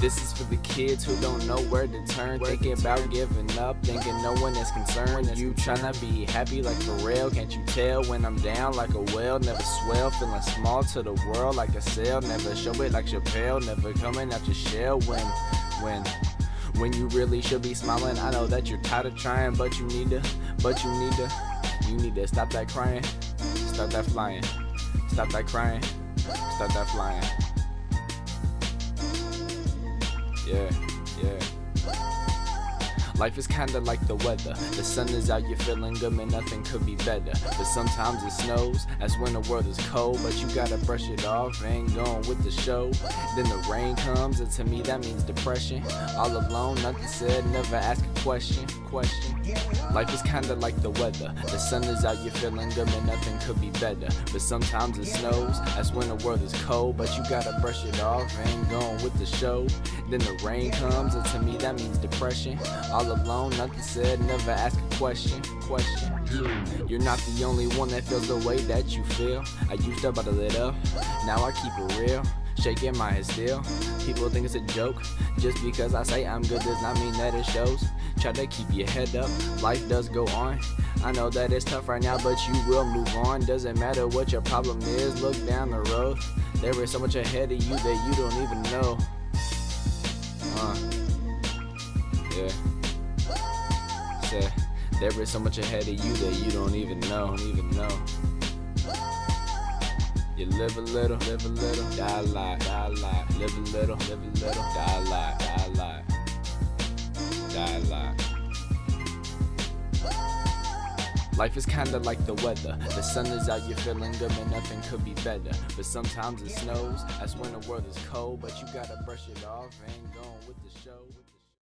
This is for the kids who don't know where to turn. Thinking about giving up, thinking no one is concerned. You tryna be happy like for real, can't you tell? When I'm down like a well, never swell. Feeling small to the world like a cell. Never show it like Chappelle, never coming out your shell. When, when, when you really should be smiling. I know that you're tired of trying, but you need to, but you need to, you need to stop that crying, stop that flying, stop that crying, stop that flying. Yeah, yeah. Life is kinda like the weather. The sun is out, you're feeling good, man, nothing could be better. But sometimes it snows, that's when the world is cold. But you gotta brush it off, ain't going with the show. Then the rain comes, and to me that means depression. All alone, nothing said, never ask a question. Question. Life is kinda like the weather. The sun is out, you're feeling good, man, nothing could be better. But sometimes it snows, that's when the world is cold. But you gotta brush it off, ain't going with the show. Then the rain comes, and to me that means depression. All alone, nothing said, never ask a question. Question. You're not the only one that feels the way that you feel. I used to bottle it up, now I keep it real. Shaking my head still. People think it's a joke. Just because I say I'm good does not mean that it shows. Try to keep your head up, life does go on. I know that it's tough right now, but you will move on. Doesn't matter what your problem is, look down the road. There is so much ahead of you that you don't even know. Uh, yeah. There is so much ahead of you that you don't even know, don't even know. You live a little, live a little, die a lot, die a lot. Live a little, live a little, die a lot, die a lot. Die a lot. Life is kinda like the weather. The sun is out, you're feeling good, man, nothing could be better. But sometimes it snows, that's when the world is cold. But you gotta brush it off, ain't going with the show.